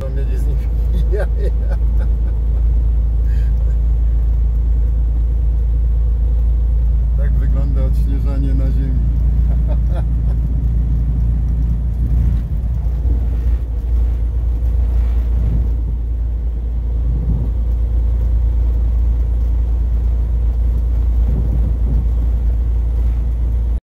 nome da Disney.